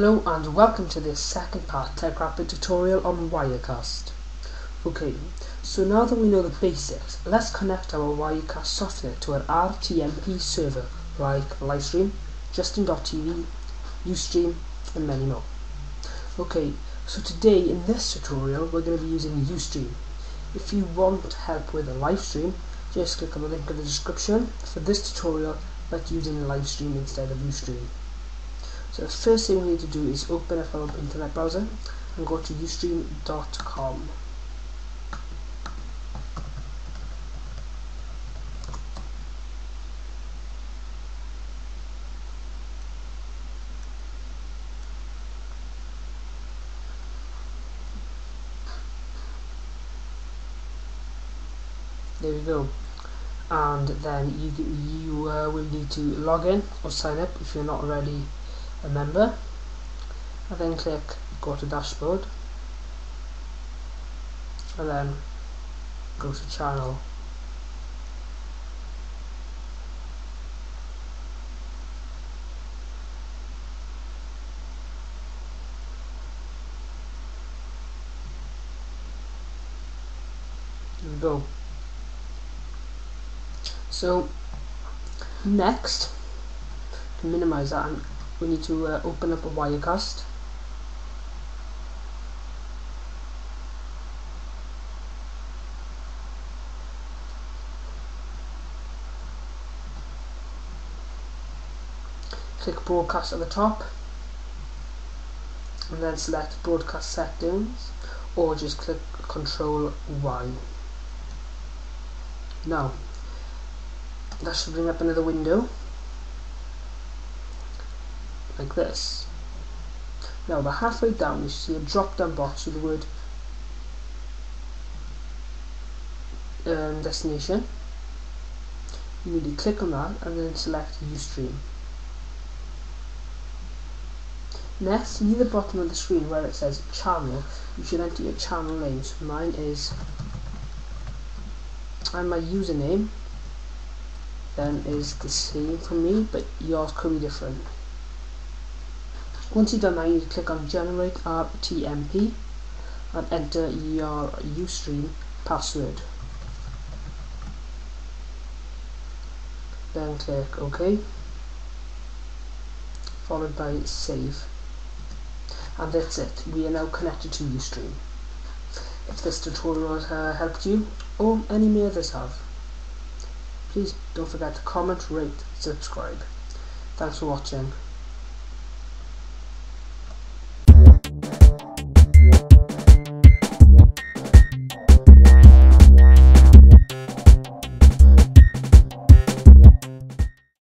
Hello and welcome to this second part TechRapid tutorial on Wirecast. Okay, so now that we know the basics, let's connect our Wirecast software to an RTMP server like Livestream, Justin.tv, Ustream and many more. Okay, so today in this tutorial we're going to be using Ustream. If you want help with a Livestream, just click on the link in the description. For this tutorial, but using Livestream instead of Ustream. So the first thing we need to do is open up our internet browser and go to ustream.com. There we go. And then you you uh, will need to log in or sign up if you're not already a member and then click go to dashboard and then go to channel There we go. So next, to minimize that, we need to uh, open up a Wirecast. Click broadcast at the top and then select broadcast settings or just click control Y. Now that should bring up another window like this. Now about halfway down you see a drop down box with the word um, destination. You need to click on that and then select Ustream. Next, near the bottom of the screen where it says channel, you should enter your channel name. So mine is, and my username then is the same for me, but yours could be different. Once you've done that, you click on Generate RTMP and enter your Ustream password. Then click OK, followed by Save. And that's it, we are now connected to Ustream. If this tutorial has uh, helped you, or any may others have, please don't forget to comment, rate, subscribe. Thanks for watching.